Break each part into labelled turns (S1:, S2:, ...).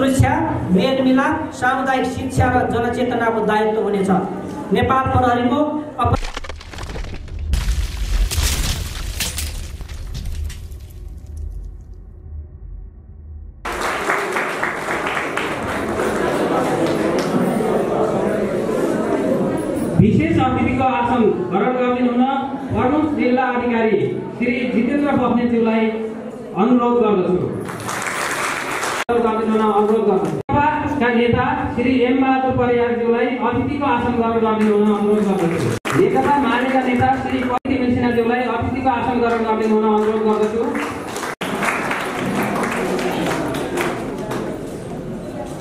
S1: सुरक्षा मेलमिलाप सामुदायिक शिक्षा र जनचेतनाको दायित्व हुनेछ। नेपाल प्रहरीको
S2: विशेष अतिथिको आसन ग्रहण गरिदिनु हुन प्रमुख जिल्ला अधिकारी श्री जितेन्द्र बस्नेतज्यूलाई अनुरोध गर्दछु। गरिदिनु अनुरोध गर्दछु सभाका नेता श्री एम बहादुर परियारज्यूलाई अतिथिको आसन ग्रहण गरिदिनु अनुरोध गर्दछु नेकपा मालेका नेता श्री पति मिसिनाज्यूलाई अतिथिको आसन ग्रहण गरिदिनु अनुरोध गर्दछु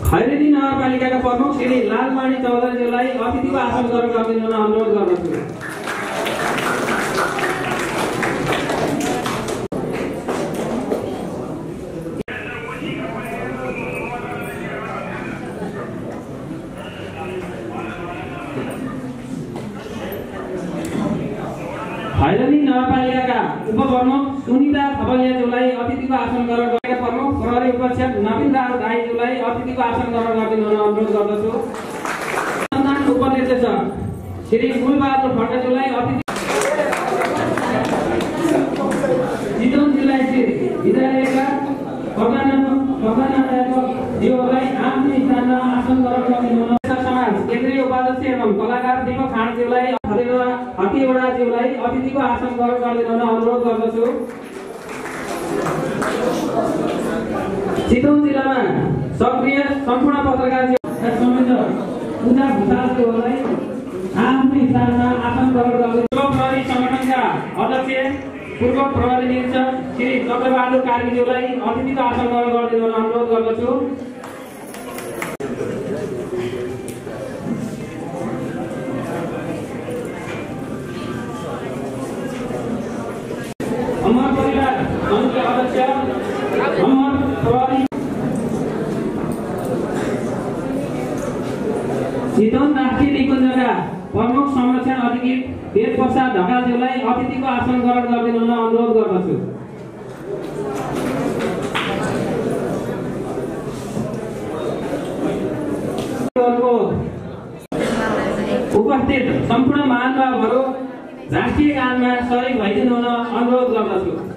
S2: खैरेनी नगरपालिकाका प्रमुख श्री लालमाणी चौधरीज्यूलाई अतिथिको आसन ग्रहण गरिदिनु अनुरोध गर्दछु। खैरेनी नगरपालिकाका उपप्रमुख सुनिता थपलियाज्यूलाई अतिथिको आसन ग्रहण गरेका प्रमुख प्रहरी उपाध्यक्ष नवीन राज राईज्यूलाई अतिथिको आसन ग्रहण गरिदिनु अनुरोध गर्दछु। अनुसन्धान उपनिर्देशक श्री फुलबहादुर भट्टज्यूलाई अतिथि चितवन जिल्ला स्थित विद्यालयका प्रधान प्रधानाध्यापकज्यूहरूलाई आफ्नो स्थानमा आसन ग्रहण गरिदिनु हुन समाज केन्द्रीय उपाध्यक्ष एवं कलाकार दीपक खाँडज्यूलाई अतिथिको आसन गरिदिनु अनुरोध गर्दछु। चितवन जिल्लामा सक्रिय सम्पूर्ण पत्रकार पूजा भूषालज्यूहरूलाई आफ्नो स्थानमा आसन ग्रहण पूर्व प्रहरी सङ्गठनका अध्यक्ष पूर्व प्रहरी निरीक्षक श्री चक्रबहादुर कार्कीज्यूलाई अतिथिको आसन गरिदिनु अनुरोध गर्दछु। सङ्घका अध्यक्ष अमर प्रहरी चितवन राष्ट्रिय निकुञ्जका प्रमुख संरक्षण अधिकृत वेद ढकालज्यूलाई अतिथिको आसन ग्रहण गरिदिनु अनुरोध गर्दछु। उपस्थित सम्पूर्ण महानुभावहरू राष्ट्रिय गानमा सहयोग भइदिनु हुन अनुरोध गर्दछु।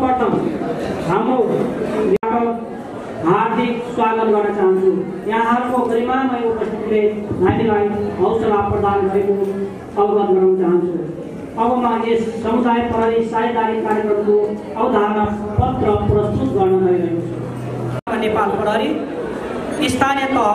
S2: सर्वप्रथम हाम्रो हार्दिक स्वागत गर्न चाहन्छु। यहाँहरूको गरिमामय उपस्थितिले हामीलाई हौसला प्रदान गरेको अवगत गराउन चाहन्छु। अब म यस समुदाय प्रहरी साझेदारी कार्यक्रमको अवधारणा पत्र प्रस्तुत गर्न गइरहेको छु। नेपाल प्रहरी स्थानीय तह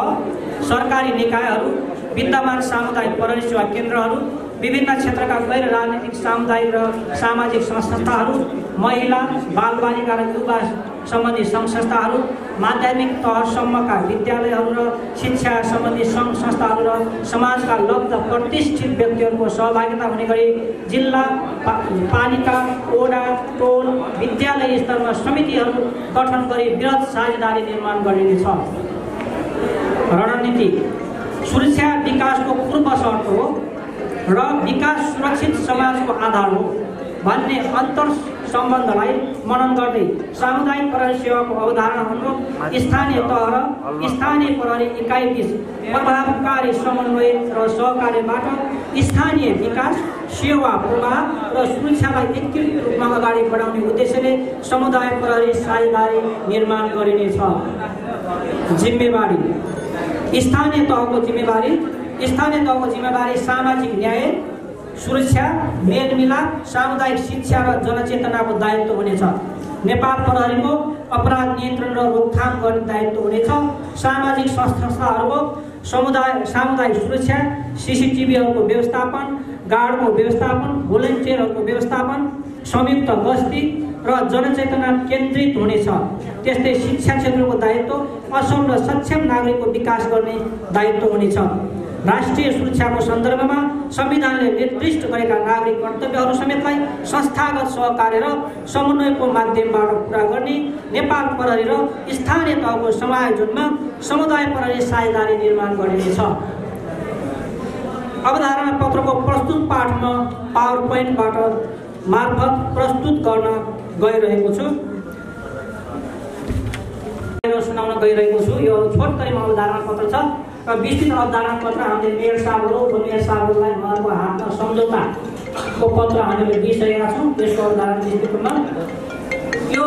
S2: सरकारी निकायहरू विद्यमान सामुदायिक प्रहरी सेवा केन्द्रहरू विभिन्न क्षेत्रका गैर राजनीतिक सामुदायिक र सामाजिक संस्थाहरू महिला बालबालिका र युवा सम्बन्धी सङ्घ संस्थाहरू माध्यमिक तहसम्मका विद्यालयहरू र शिक्षा सम्बन्धी सङ्घ संस्थाहरू र समाजका लब्ध प्रतिष्ठित व्यक्तिहरूको सहभागिता हुने गरी जिल्ला पालिका ओडा टोल विद्यालय स्तरमा समितिहरू गठन गरी वृहत साझेदारी निर्माण गरिनेछ। रणनीति सुरक्षा विकासको पूर्व शर्त हो र विकास सुरक्षित समाजको आधार हो। भन्ने अन्तर सम्बन्धलाई मनन गर्दै सामुदायिक प्रहरी सेवाको अवधारणा अनुरूप स्थानीय तह र स्थानीय प्रहरी इकाइ बिच प्रभावकारी समन्वय र सहकार्यबाट स्थानीय विकास सेवा प्रवाह र सुरक्षालाई एकीकृत रूपमा अगाडि बढाउने उद्देश्यले समुदाय प्रहरी साझेदारी निर्माण गरिनेछ। जिम्मेवारी। स्थानीय तहको जिम्मेवारी। स्थानीय तहको जिम्मेवारी सामाजिक न्याय सुरक्षा मेलमिलाप सामुदायिक शिक्षा र जनचेतनाको दायित्व हुनेछ। नेपाल प्रहरीको अपराध नियन्त्रण र रोकथाम गर्ने दायित्व हुनेछ। सामाजिक संस्थाहरूको समुदाय सामुदायिक सुरक्षा सिसिटिभीहरूको व्यवस्थापन गार्डको व्यवस्थापन भोलिन्टियरहरूको व्यवस्थापन संयुक्त गस्ती र जनचेतना केन्द्रित हुनेछ। त्यस्तै शिक्षा क्षेत्रको दायित्व असल र सक्षम नागरिकको विकास गर्ने दायित्व हुनेछ।
S1: राष्ट्रिय सुरक्षाको सन्दर्भमा संविधानले निर्दिष्ट गरेका नागरिक कर्तव्यहरू समेतलाई संस्थागत सहकार्य र समन्वयको माध्यमबाट पुरा गर्ने नेपाल प्रहरी र स्थानीय तहको समायोजनमा समुदाय प्रहरी साझेदारी निर्माण गरिनेछ। अवधारणा पत्रको प्रस्तुत पाठमा पावर पोइन्टबाट मार्फत प्रस्तुत गर्न गइरहेको छु। सुनाउन गइरहेको छु। यो छोटकरीमा अवधारणा पत्र छ र विस्तृत अवधारणा पत्र हामीले मेयर साहबहरू उपमेयर साहबहरूलाई उहाँहरूको हातमा सम्झौताको पत्र हामीले दिइसकेका छौँ त्यसको अवधारणा रूपमा यो